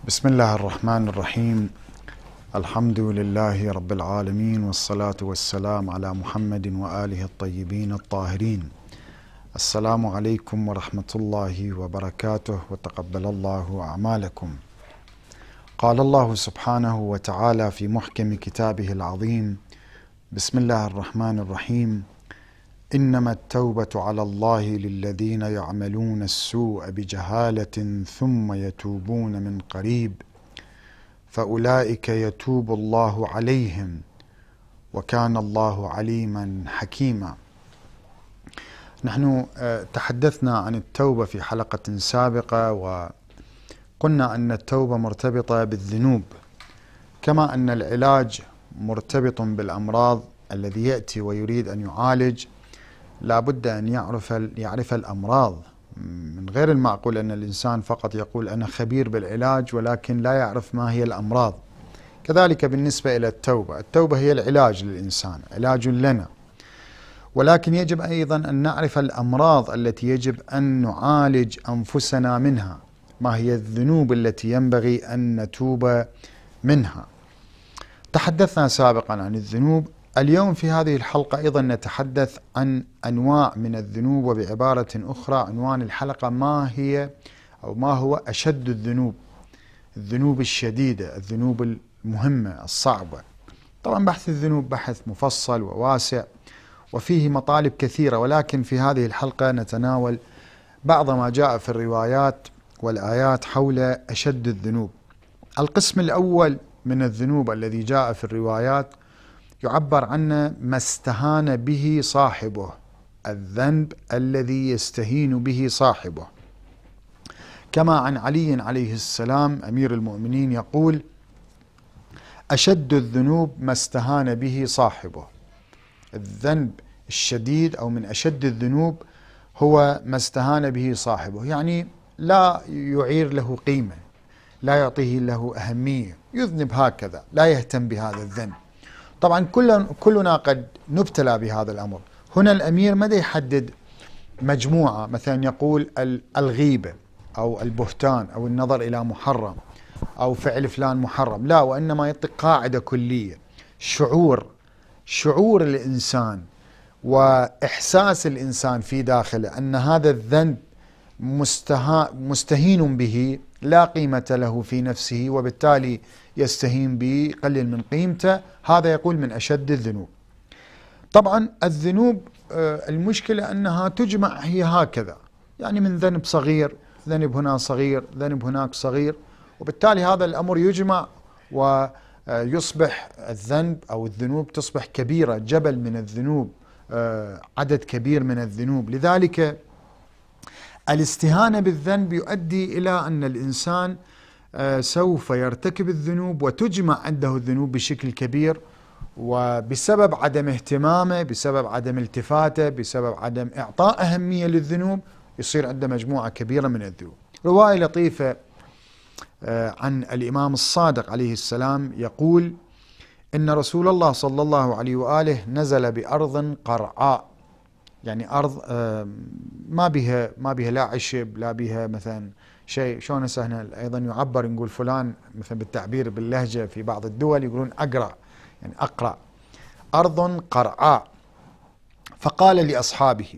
بسم الله الرحمن الرحيم. الحمد لله رب العالمين والصلاة والسلام على محمد وآله الطيبين الطاهرين. السلام عليكم ورحمة الله وبركاته وتقبل الله أعمالكم. قال الله سبحانه وتعالى في محكم كتابه العظيم بسم الله الرحمن الرحيم. إنما التوبة على الله للذين يعملون السوء بجهالة ثم يتوبون من قريب فأولئك يتوب الله عليهم وكان الله عليما حكيما. نحن آه، تحدثنا عن التوبة في حلقة سابقة وقلنا أن التوبة مرتبطة بالذنوب كما أن العلاج مرتبط بالأمراض الذي يأتي ويريد أن يعالج لا بد أن يعرف يعرف الأمراض. من غير المعقول أن الإنسان فقط يقول أنا خبير بالعلاج ولكن لا يعرف ما هي الأمراض. كذلك بالنسبة إلى التوبة. التوبة هي العلاج للإنسان علاج لنا. ولكن يجب أيضا أن نعرف الأمراض التي يجب أن نعالج أنفسنا منها. ما هي الذنوب التي ينبغي أن نتوب منها؟ تحدثنا سابقا عن الذنوب اليوم في هذه الحلقة أيضا نتحدث عن أنواع من الذنوب وبعبارة أخرى. عنوان الحلقة ما هي أو ما هو أشد الذنوب؟ الذنوب الشديدة الذنوب المهمة الصعبة. طبعا بحث الذنوب بحث مفصل وواسع وفيه مطالب كثيرة ولكن في هذه الحلقة نتناول بعض ما جاء في الروايات والآيات حول أشد الذنوب. القسم الأول من الذنوب الذي جاء في الروايات يعبر عنه ما استهان به صاحبه الذنب الذي يستهين به صاحبه. كما عن علي عليه السلام أمير المؤمنين يقول أشد الذنوب ما استهان به صاحبه. الذنب الشديد أو من أشد الذنوب هو ما استهان به صاحبه. يعني لا يعير له قيمة لا يعطيه له أهمية. يذنب هكذا لا يهتم بهذا الذنب. طبعا كلنا كلنا قد نبتلى بهذا الأمر. هنا الأمير ماذا يحدد؟ مجموعة مثلا يقول الغيبة أو البهتان أو النظر إلى محرم أو فعل فلان محرم. لا وإنما يعطي قاعدة كلية. شعور شعور الإنسان وإحساس الإنسان في داخله أن هذا الذنب مستهين به لا قيمة له في نفسه وبالتالي يستهين به يقلل من قيمته. هذا يقول من أشد الذنوب. طبعا الذنوب آه، المشكلة أنها تجمع هي هكذا. يعني من ذنب صغير ذنب هنا صغير ذنب هناك صغير. وبالتالي هذا الأمر يجمع ويصبح الذنب أو الذنوب تصبح كبيرة جبل من الذنوب آه، عدد كبير من الذنوب. لذلك الاستهانة بالذنب يؤدي إلى أن الإنسان آه، سوف يرتكب الذنوب وتجمع عنده الذنوب بشكل كبير وبسبب عدم اهتمامه بسبب عدم التفاته بسبب عدم إعطاء أهمية للذنوب يصير عنده مجموعة كبيرة من الذنوب. رواية لطيفة آه، عن الإمام الصادق عليه السلام يقول إن رسول الله صلى الله عليه وآله نزل بأرض قرعاء يعني آه، ما بها ما بها لا عشب لا بها مثلا شيء. شلون هسه هنا أيضا يعبر نقول فلان مثلا بالتعبير باللهجة في بعض الدول يقولون اقرع يعني اقرع أرض قرعاء. فقال لأصحابه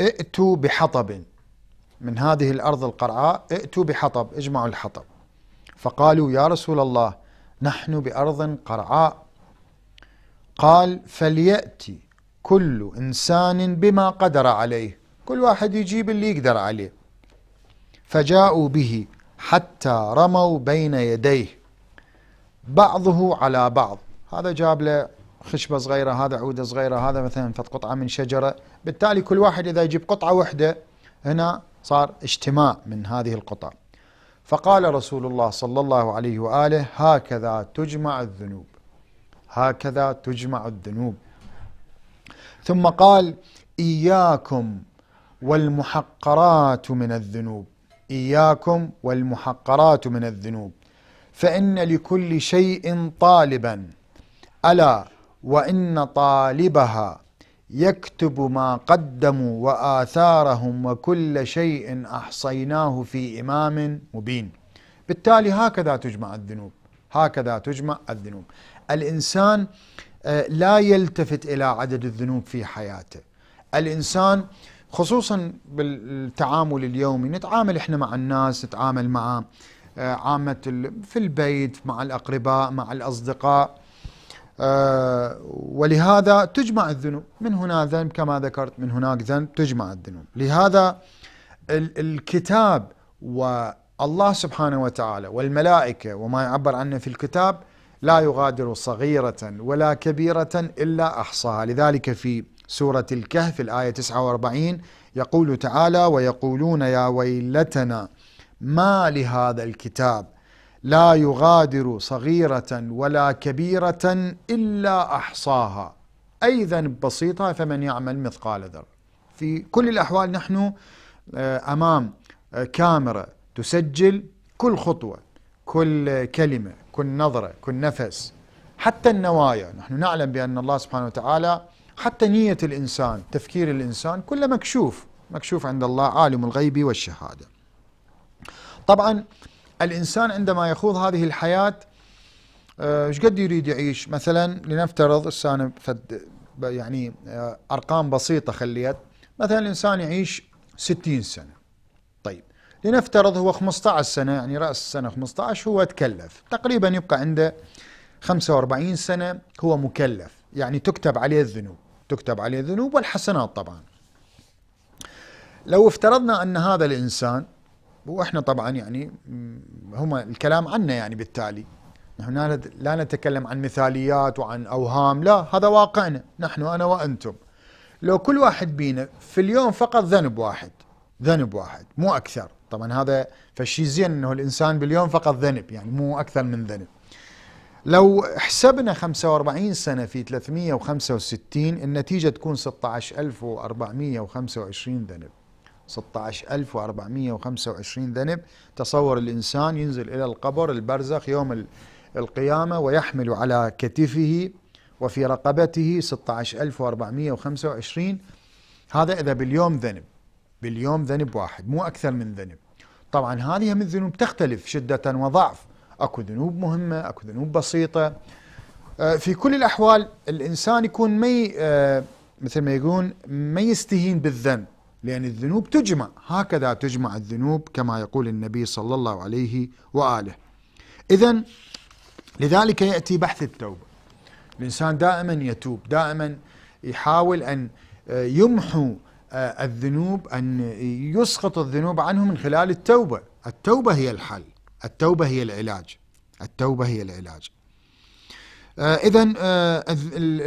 ائتوا بحطب. من هذه الأرض القرعاء ائتوا بحطب اجمعوا الحطب. فقالوا يا رسول الله نحن بأرض قرعاء. قال فليأتي. كل إنسان بما قدر عليه. كل واحد يجيب اللي يقدر عليه. فجاءوا به حتى رموا بين يديه. بعضه على بعض. هذا جاب له خشبة صغيرة هذا عودة صغيرة هذا مثلا فت قطعة من شجرة. بالتالي كل واحد إذا يجيب قطعة واحدة هنا صار اجتماع من هذه القطع. فقال رسول الله صلى الله عليه وآله هكذا تجمع الذنوب. هكذا تجمع الذنوب. ثم قال إياكم والمحقرات من الذنوب. إياكم والمحقرات من الذنوب. فإن لكل شيء طالبا. ألا وإن طالبها يكتب ما قدموا وآثارهم وكل شيء أحصيناه في إمام مبين. بالتالي هكذا تجمع الذنوب. هكذا تجمع الذنوب. الإنسان لا يلتفت إلى عدد الذنوب في حياته. الإنسان خصوصا بالتعامل اليومي نتعامل إحنا مع الناس نتعامل مع آه، عامة في البيت مع الأقرباء مع الأصدقاء. آه، ولهذا تجمع الذنوب. من هنا ذنب كما ذكرت من هناك ذنب تجمع الذنوب. لهذا الكتاب والله سبحانه وتعالى والملائكة وما يعبر عنه في الكتاب لا يغادر صغيرة ولا كبيرة إلا أحصاها. لذلك في سورة الكهف الآية 49 يقول تعالى ويقولون يا ويلتنا ما لهذا الكتاب. لا يغادر صغيرة ولا كبيرة إلا أحصاها. أي ذنب بسيطة فمن يعمل مثقال ذر في كل الأحوال نحن آه، أمام آه، كاميرا تسجل كل خطوة. كل كلمة كل نظرة كل نفس حتى النوايا. نحن نعلم بأن الله سبحانه وتعالى حتى نية الإنسان تفكير الإنسان كله مكشوف مكشوف عند الله عالم الغيب والشهادة. طبعا الإنسان عندما يخوض هذه الحياة آه، إيش قد يريد يعيش؟ مثلا لنفترض السنة يعني آه، أرقام بسيطة خليت. مثلا الإنسان يعيش 60 سنة. لنفترض هو 15 سنة يعني رأس السنة 15 هو تكلف. تقريبا يبقى عنده 45 سنة هو مكلف. يعني تكتب عليه الذنوب تكتب عليه الذنوب والحسنات طبعا. لو افترضنا أن هذا الإنسان وإحنا طبعا يعني هم الكلام عنا يعني بالتالي. نحن لا نتكلم عن مثاليات وعن أوهام لا هذا واقعنا. نحن أنا وأنتم. لو كل واحد بينا في اليوم فقط ذنب واحد ذنب واحد مو أكثر. طبعا هذا فالشيء زين إنه الإنسان باليوم فقط ذنب يعني مو أكثر من ذنب. لو حسبنا 45 سنة في 365 النتيجة تكون 16425 ذنب. 16425 ذنب. تصور الإنسان ينزل إلى القبر البرزخ يوم القيامة ويحمل على كتفه وفي رقبته 16425 هذا إذا باليوم ذنب. باليوم ذنب واحد مو أكثر من ذنب. طبعا هذه من الذنوب تختلف شدة وضعف. أكو ذنوب مهمة أكو ذنوب بسيطة. آه، في كل الأحوال الإنسان يكون مي آه، مثل ما يقولون ما يستهين بالذنب لأن الذنوب تجمع. هكذا تجمع الذنوب كما يقول النبي صلى الله عليه وآله. إذا لذلك يأتي بحث التوبة. الإنسان دائما يتوب دائما يحاول أن آه، يمحو الذنوب أن يسقط الذنوب عنه من خلال التوبة. التوبة هي الحل. التوبة هي العلاج. التوبة هي العلاج. آه، إذا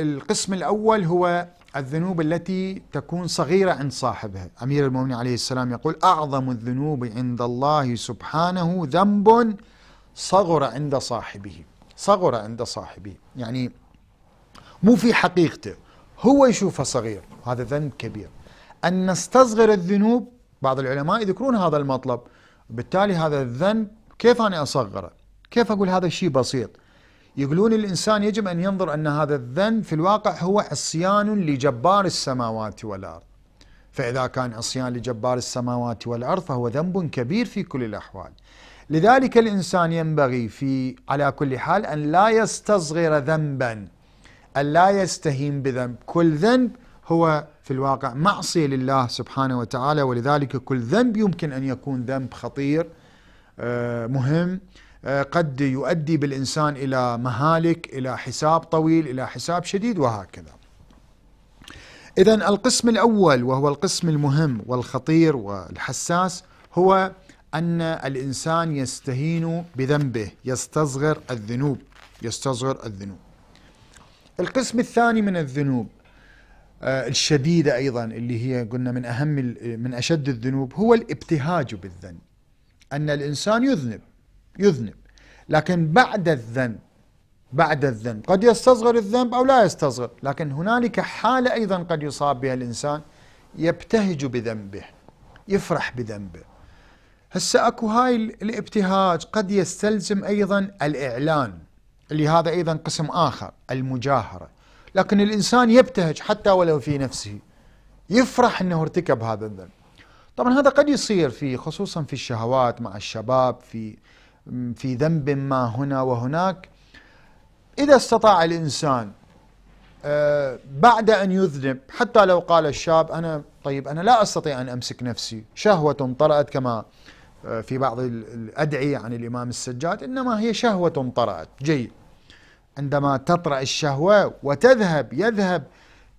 القسم الأول هو الذنوب التي تكون صغيرة عند صاحبها. أمير المؤمنين عليه السلام يقول أعظم الذنوب عند الله سبحانه ذنب صغر عند صاحبه. صغر عند صاحبه. يعني مو في حقيقته. هو يشوفه صغير. هذا ذنب كبير. أن نستصغر الذنوب. بعض العلماء يذكرون هذا المطلب. بالتالي هذا الذنب كيف أنا أصغره؟ كيف أقول هذا الشيء بسيط؟ يقولون الإنسان يجب أن ينظر أن هذا الذنب في الواقع هو عصيان لجبار السماوات والأرض. فإذا كان عصيان لجبار السماوات والأرض فهو ذنب كبير في كل الأحوال. لذلك الإنسان ينبغي في على كل حال أن لا يستصغر ذنبا أن لا يستهين بذنب. كل ذنب هو في الواقع معصية لله سبحانه وتعالى ولذلك كل ذنب يمكن أن يكون ذنب خطير آه، مهم آه، قد يؤدي بالإنسان إلى مهالك إلى حساب طويل إلى حساب شديد وهكذا. إذا القسم الأول وهو القسم المهم والخطير والحساس هو أن الإنسان يستهين بذنبه يستصغر الذنوب يستصغر الذنوب. القسم الثاني من الذنوب الشديدة أيضا اللي هي قلنا من أهم من أشد الذنوب هو الابتهاج بالذنب. أن الإنسان يذنب يذنب لكن بعد الذنب بعد الذنب. قد يستصغر الذنب أو لا يستصغر لكن هنالك حالة أيضا قد يصاب بها الإنسان يبتهج بذنبه يفرح بذنبه. هسه أكو هاي الابتهاج قد يستلزم أيضا الإعلان اللي هذا أيضا قسم آخر المجاهرة. لكن الإنسان يبتهج حتى ولو في نفسه يفرح إنه ارتكب هذا الذنب. طبعا هذا قد يصير في خصوصا في الشهوات مع الشباب في في ذنب ما هنا وهناك. إذا استطاع الإنسان آه، بعد أن يذنب حتى لو قال الشاب أنا طيب أنا لا أستطيع أن أمسك نفسي. شهوة طرأت كما آه، في بعض الأدعية عن الإمام السجاد إنما هي شهوة طرأت. جيد. عندما تطرأ الشهوة وتذهب يذهب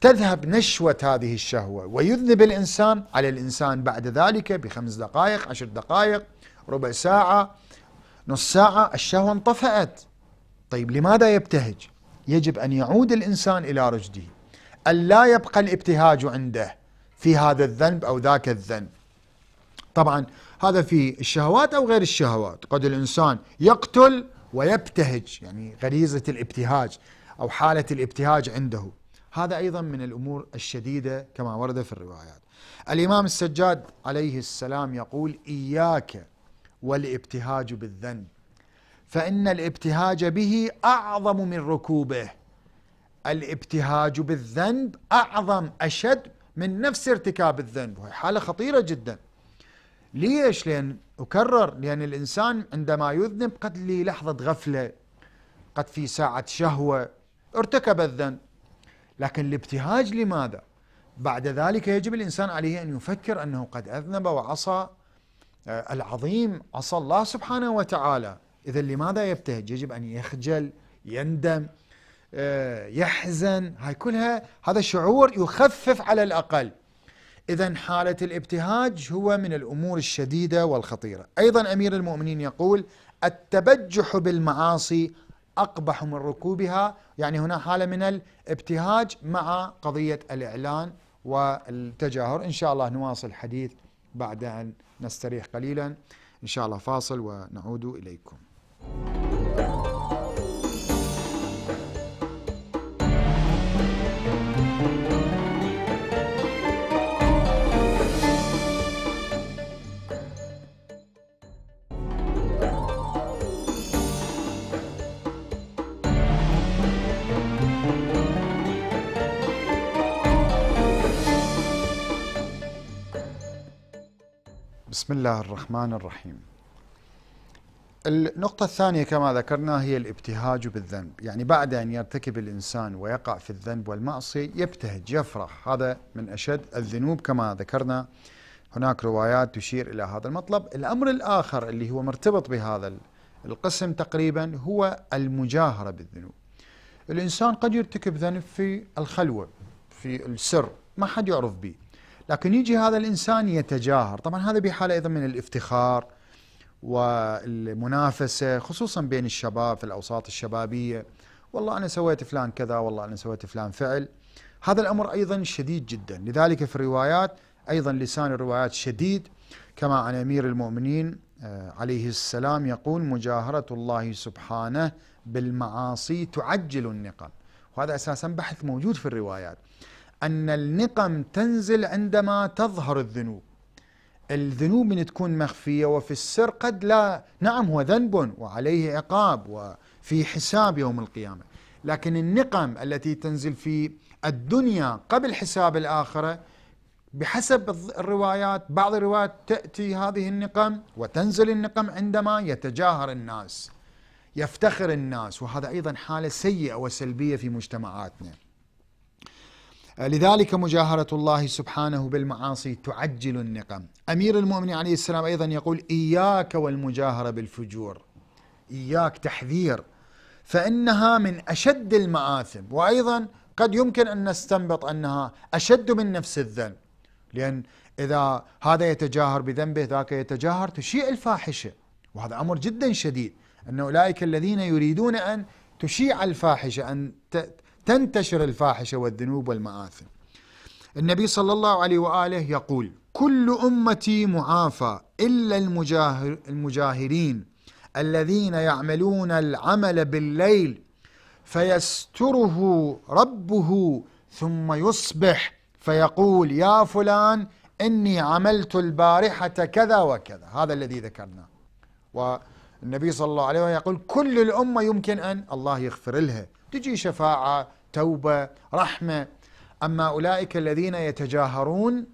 تذهب نشوة هذه الشهوة. ويذنب الإنسان على الإنسان بعد ذلك بخمس دقائق عشر دقائق ربع ساعة نص ساعة الشهوة انطفأت. طيب لماذا يبتهج؟ يجب أن يعود الإنسان إلى رشده. أن لا يبقى الابتهاج عنده في هذا الذنب أو ذاك الذنب. طبعا هذا في الشهوات أو غير الشهوات. قد الإنسان يقتل ويبتهج يعني غريزة الابتهاج أو حالة الابتهاج عنده. هذا أيضا من الأمور الشديدة كما ورد في الروايات. الإمام السجاد عليه السلام يقول إياك والابتهاج بالذنب فإن الابتهاج به أعظم من ركوبه. الابتهاج بالذنب أعظم أشد من نفس ارتكاب الذنب. وهي حالة خطيرة جدا. ليش؟ لأن أكرر لأن الإنسان عندما يذنب قد لي لحظة غفلة قد في ساعة شهوة ارتكب الذنب. لكن الابتهاج لماذا؟ بعد ذلك يجب الإنسان عليه أن يفكر أنه قد أذنب وعصى. آه، العظيم عصى الله سبحانه وتعالى. إذا لماذا يبتهج؟ يجب أن يخجل يندم آه، يحزن. هاي كلها هذا شعور يخفف على الأقل. إذا حالة الابتهاج هو من الأمور الشديدة والخطيرة. أيضا أمير المؤمنين يقول التبجح بالمعاصي أقبح من ركوبها يعني هنا حالة من الابتهاج مع قضية الإعلان والتجاهر. إن شاء الله نواصل الحديث بعد أن نستريح قليلا. إن شاء الله فاصل ونعود إليكم. بسم الله الرحمن الرحيم. النقطة الثانية كما ذكرنا هي الابتهاج بالذنب. يعني بعد أن يرتكب الإنسان ويقع في الذنب والمعصية يبتهج يفرح. هذا من أشد الذنوب كما ذكرنا. هناك روايات تشير إلى هذا المطلب. الأمر الآخر اللي هو مرتبط بهذا القسم تقريبا هو المجاهرة بالذنوب. الإنسان قد يرتكب ذنب في الخلوة في السر. ما حد يعرف به. لكن يجي هذا الإنسان يتجاهر. طبعا هذا بحالة أيضا من الافتخار والمنافسة خصوصا بين الشباب في الأوساط الشبابية. والله أنا سويت فلان كذا والله أنا سويت فلان فعل. هذا الأمر أيضا شديد جدا. لذلك في الروايات أيضا لسان الروايات شديد كما عن أمير المؤمنين آه، عليه السلام يقول مجاهرة الله سبحانه بالمعاصي تعجل النقم. وهذا أساسا بحث موجود في الروايات. أن النقم تنزل عندما تظهر الذنوب. الذنوب من تكون مخفية وفي السر قد لا نعم هو ذنب وعليه عقاب وفي حساب يوم القيامة. لكن النقم التي تنزل في الدنيا قبل حساب الآخرة بحسب الروايات بعض الروايات تأتي هذه النقم وتنزل النقم عندما يتجاهر الناس يفتخر الناس وهذا أيضا حالة سيئة وسلبية في مجتمعاتنا. لذلك مجاهرة الله سبحانه بالمعاصي تعجل النقم. أمير المؤمنين عليه السلام أيضا يقول إياك والمجاهرة بالفجور. إياك تحذير. فإنها من أشد المآثم. وأيضا قد يمكن أن نستنبط أنها أشد من نفس الذنب. لأن إذا هذا يتجاهر بذنبه ذاك يتجاهر تشيع الفاحشة. وهذا أمر جدا شديد. أن أولئك الذين يريدون أن تشيع الفاحشة أن تنتشر الفاحشة والذنوب والمآثم. النبي صلى الله عليه وآله يقول: كل أمتي معافى إلا المجاهر المجاهرين الذين يعملون العمل بالليل فيستره ربه ثم يصبح فيقول يا فلان إني عملت البارحة كذا وكذا، هذا الذي ذكرناه. والنبي صلى الله عليه وسلم يقول كل الأمة يمكن أن الله يغفر لها، تجي شفاعة توبة رحمة. أما أولئك الذين يتجاهرون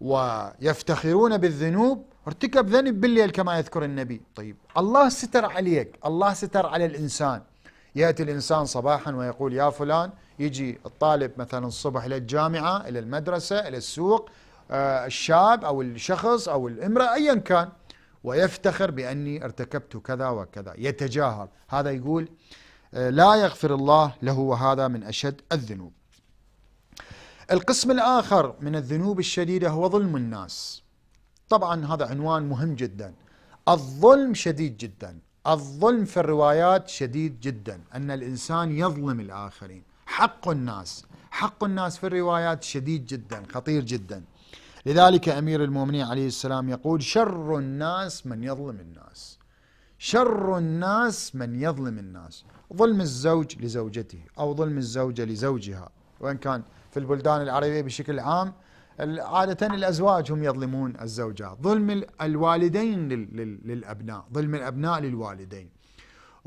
ويفتخرون بالذنوب ارتكب ذنب بالليل كما يذكر النبي. طيب الله ستر عليك الله ستر على الإنسان. يأتي الإنسان صباحا ويقول يا فلان. يجي الطالب مثلا الصبح إلى الجامعة إلى المدرسة إلى السوق آه، الشاب أو الشخص أو الامرأة أيا كان. ويفتخر بأني ارتكبت كذا وكذا. يتجاهل هذا يقول لا يغفر الله له وهذا من أشد الذنوب. القسم الآخر من الذنوب الشديدة هو ظلم الناس. طبعا هذا عنوان مهم جدا. الظلم شديد جدا. الظلم في الروايات شديد جدا. أن الإنسان يظلم الآخرين. حق الناس. حق الناس في الروايات شديد جدا خطير جدا. لذلك أمير المؤمنين عليه السلام يقول شر الناس من يظلم الناس. شر الناس من يظلم الناس. ظلم الزوج لزوجته أو ظلم الزوجة لزوجها وإن كان في البلدان العربية بشكل عام عادة الأزواج هم يظلمون الزوجات ظلم الوالدين للأبناء ظلم الأبناء للوالدين.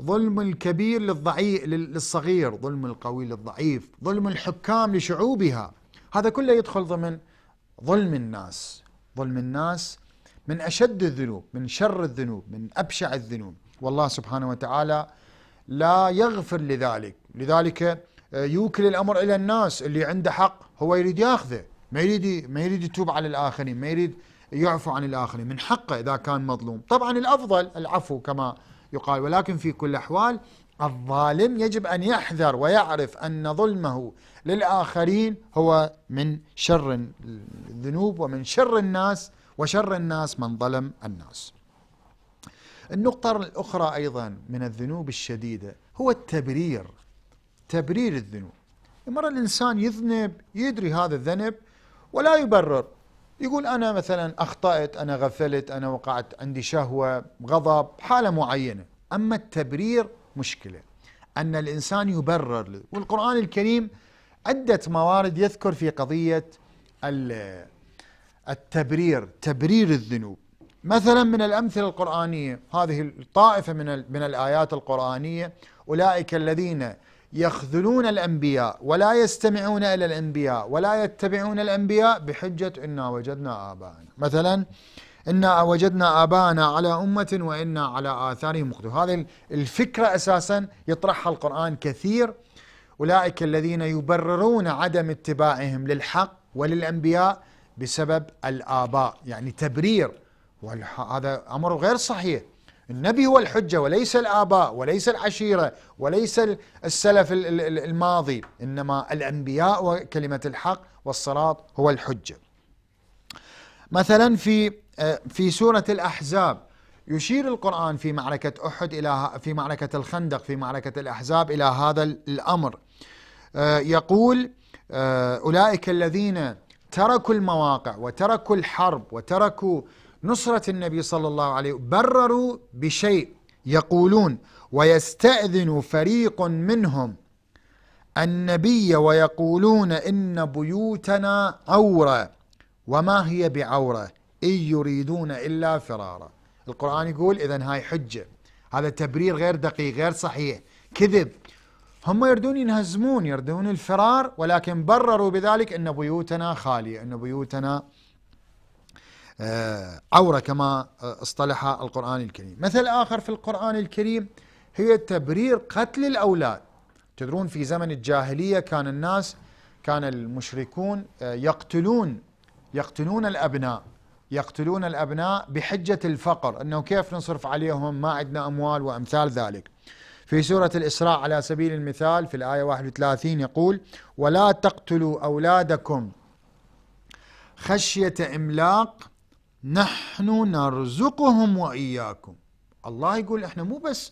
ظلم الكبير للضعيف للصغير ظلم القوي للضعيف. ظلم الحكام لشعوبها. هذا كله يدخل ضمن ظلم الناس. ظلم الناس من أشد الذنوب من شر الذنوب من أبشع الذنوب. والله سبحانه وتعالى لا يغفر لذلك. لذلك آه، يوكل الأمر إلى الناس اللي عنده حق. هو يريد ياخذه. ما يريد ما يريد يتوب على الآخرين. ما يريد يعفو عن الآخرين. من حقه إذا كان مظلوم. طبعا الأفضل العفو كما يقال. ولكن في كل الأحوال الظالم يجب أن يحذر ويعرف أن ظلمه للآخرين هو من شر الذنوب ومن شر الناس وشر الناس من ظلم الناس. النقطة الأخرى أيضا من الذنوب الشديدة هو التبرير تبرير الذنوب. مرة الإنسان يذنب يدري هذا الذنب ولا يبرر. يقول أنا مثلا أخطأت أنا غفلت أنا وقعت عندي شهوة غضب حالة معينة. أما التبرير مشكلة. أن الإنسان يبرر. والقرآن الكريم عدة موارد يذكر في قضية التبرير تبرير الذنوب. مثلا من الأمثلة القرآنية هذه الطائفة من, من الآيات القرآنية أولئك الذين يخذلون الأنبياء ولا يستمعون إلى الأنبياء ولا يتبعون الأنبياء بحجة إنا وجدنا آباءنا. مثلا إنا وجدنا آباءنا على أمة وإنا على آثارهم مقتدون هذه الفكرة أساسا يطرحها القرآن كثير. أولئك الذين يبررون عدم اتباعهم للحق وللأنبياء بسبب الآباء يعني تبرير وهذا أمر غير صحيح. النبي هو الحجة وليس الآباء وليس العشيرة وليس السلف الماضي. إنما الأنبياء وكلمة الحق والصراط هو الحجة. مثلا في آه، في سورة الأحزاب يشير القرآن في معركة أحد إلى في معركة الخندق في معركة الأحزاب إلى هذا الأمر. آه، يقول آه، أولئك الذين تركوا المواقع وتركوا الحرب وتركوا نصرة النبي صلى الله عليه برروا بشيء يقولون ويستأذن فريق منهم النبي ويقولون إن بيوتنا عورة. وما هي بعورة؟ إن يريدون إلا فرارا. القرآن يقول إذا هاي حجة. هذا تبرير غير دقيق غير صحيح. كذب. هم يردون ينهزمون يردون الفرار ولكن برروا بذلك أن بيوتنا خالية أن بيوتنا عورة كما آه، اصطلح القرآن الكريم. مثل آخر في القرآن الكريم هي تبرير قتل الأولاد. تدرون في زمن الجاهلية كان الناس كان المشركون آه، يقتلون يقتلون الأبناء يقتلون الأبناء بحجة الفقر أنه كيف نصرف عليهم؟ ما عندنا أموال وأمثال ذلك. في سورة الإسراء على سبيل المثال في الآية 31 يقول ولا تقتلوا أولادكم خشية إملاق نحن نرزقهم وإياكم. الله يقول إحنا مو بس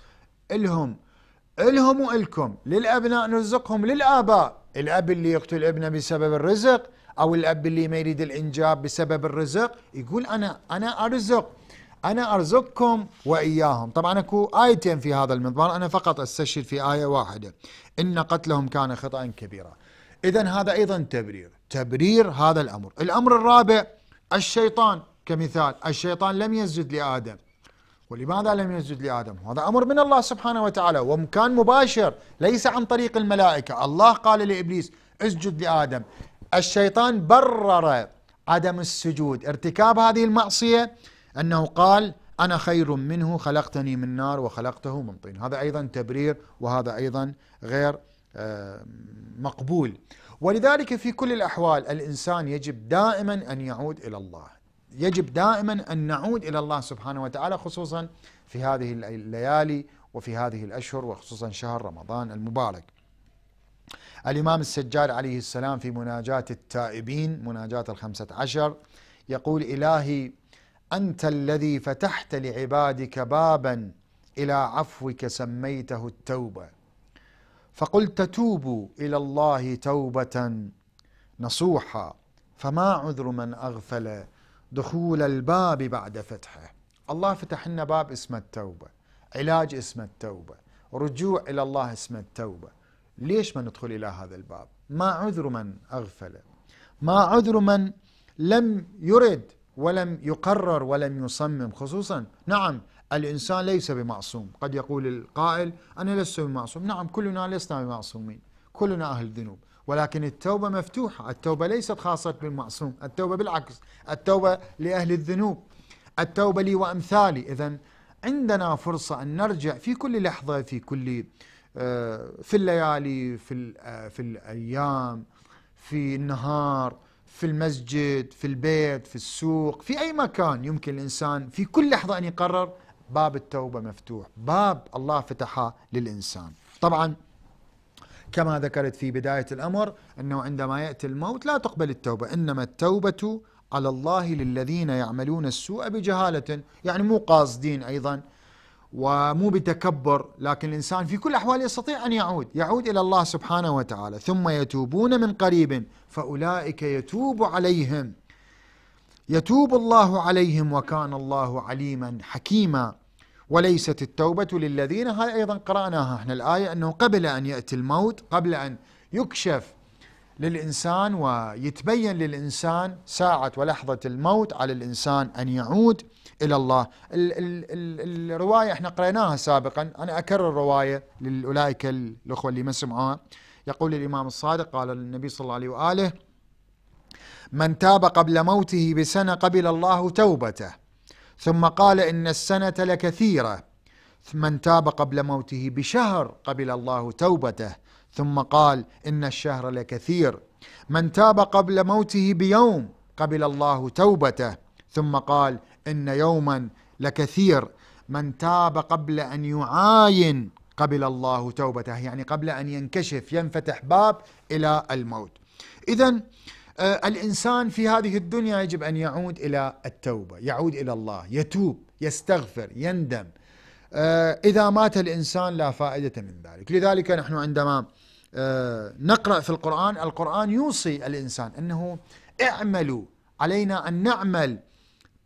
إلهم إلهم وإلكم. للأبناء نرزقهم للآباء. الأب اللي يقتل ابنه بسبب الرزق أو الأب اللي ما يريد الإنجاب بسبب الرزق يقول أنا أنا أرزق أنا أرزقكم وإياهم. طبعا أكو آيتين في هذا المضمار أنا فقط أستشهد في آية واحدة. إن قتلهم كان خطأ كبيرا. إذا هذا أيضا تبرير تبرير هذا الأمر. الأمر الرابع الشيطان. كمثال الشيطان لم يسجد لآدم. ولماذا لم يسجد لآدم؟ هذا أمر من الله سبحانه وتعالى وكان مباشر ليس عن طريق الملائكة. الله قال لإبليس اسجد لآدم. الشيطان برر عدم السجود. ارتكاب هذه المعصية أنه قال أنا خير منه خلقتني من نار وخلقته من طين. هذا أيضا تبرير وهذا أيضا غير آه، مقبول. ولذلك في كل الأحوال الإنسان يجب دائما أن يعود إلى الله. يجب دائما أن نعود إلى الله سبحانه وتعالى خصوصا في هذه الليالي وفي هذه الأشهر وخصوصا شهر رمضان المبارك. الإمام السجاد عليه السلام في مناجاة التائبين مناجاة الخمسة عشر يقول إلهي أنت الذي فتحت لعبادك بابا إلى عفوك سميته التوبة. فقلت توبوا إلى الله توبة نصوحا فما عذر من أغفل دخول الباب بعد فتحه. الله فتح لنا باب اسمه التوبة علاج اسمه التوبة رجوع إلى الله اسمه التوبة. ليش ما ندخل إلى هذا الباب؟ ما عذر من أغفل ما عذر من لم يرد ولم يقرر ولم يصمم. خصوصا نعم الإنسان ليس بمعصوم. قد يقول القائل أنا لست بمعصوم. نعم كلنا لسنا بمعصومين. كلنا أهل ذنوب. ولكن التوبة مفتوحة التوبة ليست خاصة بالمعصوم التوبة بالعكس التوبة لأهل الذنوب التوبة لي وأمثالي. إذا عندنا فرصة أن نرجع في كل لحظة في كل آه، في الليالي في آه، في الأيام في النهار في المسجد في البيت في السوق في أي مكان يمكن الإنسان في كل لحظة أن يقرر باب التوبة مفتوح باب الله فتحه للإنسان. طبعا كما ذكرت في بداية الأمر أنه عندما يأتي الموت لا تقبل التوبة إنما التوبة على الله للذين يعملون السوء بجهالة يعني مو قاصدين أيضا ومو بتكبر لكن الإنسان في كل الأحوال يستطيع أن يعود يعود إلى الله سبحانه وتعالى ثم يتوبون من قريب فأولئك يتوب عليهم. يتوب الله عليهم وكان الله عليما حكيما. وليست التوبة للذين. هذا أيضا قرأناها إحنا الآية أنه قبل أن يأتي الموت قبل أن يكشف للإنسان ويتبين للإنسان ساعة ولحظة الموت على الإنسان أن يعود إلى الله. ال ال ال الرواية إحنا قرأناها سابقا. أنا أكرر الرواية لأولئك الأخوة اللي ما سمعوها. يقول الإمام الصادق قال النبي صلى الله عليه وآله من تاب قبل موته بسنة قبل الله توبته. ثم قال إن السنة لكثيرة. من تاب قبل موته بشهر قبل الله توبته. ثم قال إن الشهر لكثير. من تاب قبل موته بيوم قبل الله توبته. ثم قال إن يوما لكثير. من تاب قبل أن يعاين قبل الله توبته يعني قبل أن ينكشف ينفتح باب إلى الموت. إذا آه الإنسان في هذه الدنيا يجب أن يعود إلى التوبة يعود إلى الله يتوب يستغفر يندم. آه إذا مات الإنسان لا فائدة من ذلك. لذلك نحن عندما آه نقرأ في القرآن القرآن يوصي الإنسان أنه اعملوا علينا أن نعمل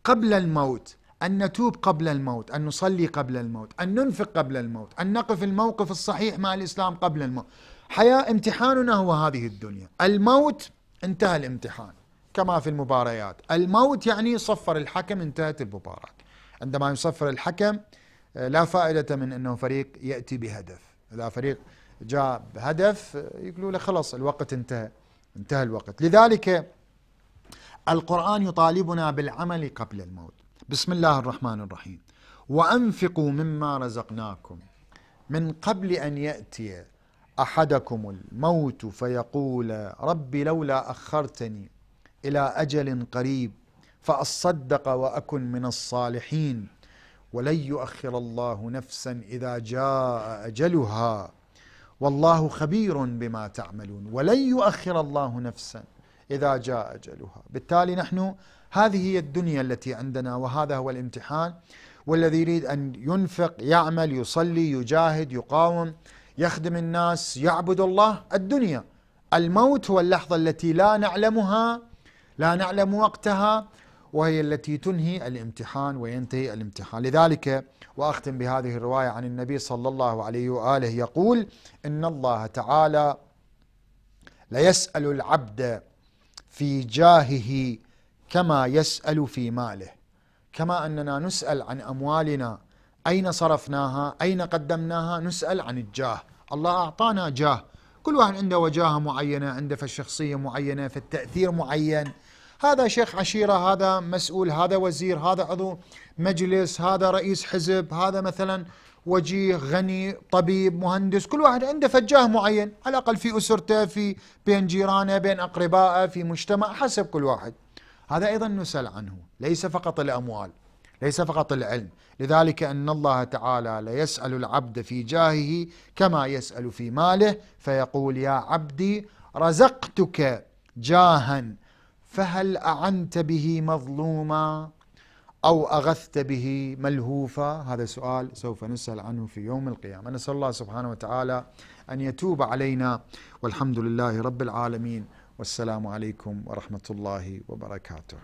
قبل الموت أن نتوب قبل الموت أن نصلي قبل الموت أن ننفق قبل الموت أن نقف الموقف الصحيح مع الإسلام قبل الموت. حياة امتحاننا هو هذه الدنيا. الموت انتهى الامتحان. كما في المباريات. الموت يعني صفر الحكم انتهت المباراة. عندما يصفر الحكم آه، لا فائدة من أنه فريق يأتي بهدف. إذا فريق جاء بهدف آه، يقولوا له خلاص الوقت انتهى. انتهى الوقت. لذلك القرآن يطالبنا بالعمل قبل الموت. بسم الله الرحمن الرحيم. وأنفقوا مما رزقناكم. من قبل أن يأتي أحدكم الموت فيقول رب لولا أخرتني إلى أجل قريب فأصدق وأكن من الصالحين ولن يؤخر الله نفسا إذا جاء أجلها والله خبير بما تعملون ولن يؤخر الله نفسا إذا جاء أجلها. بالتالي نحن هذه هي الدنيا التي عندنا وهذا هو الامتحان والذي يريد أن ينفق يعمل يصلي يجاهد يقاوم يخدم الناس يعبد الله الدنيا. الموت هو اللحظة التي لا نعلمها لا نعلم وقتها وهي التي تنهي الامتحان وينتهي الامتحان. لذلك وأختم بهذه الرواية عن النبي صلى الله عليه وآله يقول إن الله تعالى ليسأل العبد في جاهه كما يسأل في ماله. كما أننا نسأل عن أموالنا أين صرفناها؟ أين قدمناها؟ نسأل عن الجاه. الله أعطانا جاه. كل واحد عنده وجاهة معينة عنده في الشخصية معينة في التأثير معين. هذا شيخ عشيرة هذا مسؤول هذا وزير هذا عضو مجلس هذا رئيس حزب هذا مثلا وجيه غني طبيب مهندس. كل واحد عنده فجاه معين على الأقل في أسرته في بين جيرانه بين أقربائه في مجتمع حسب كل واحد. هذا أيضا نسأل عنه ليس فقط الأموال. ليس فقط العلم. لذلك أن الله تعالى ليسأل العبد في جاهه كما يسأل في ماله فيقول يا عبدي رزقتك جاها فهل أعنت به مظلوما أو أغثت به ملهوفا؟ هذا سؤال سوف نسأل عنه في يوم القيامة. نسأل الله سبحانه وتعالى أن يتوب علينا والحمد لله رب العالمين. والسلام عليكم ورحمة الله وبركاته.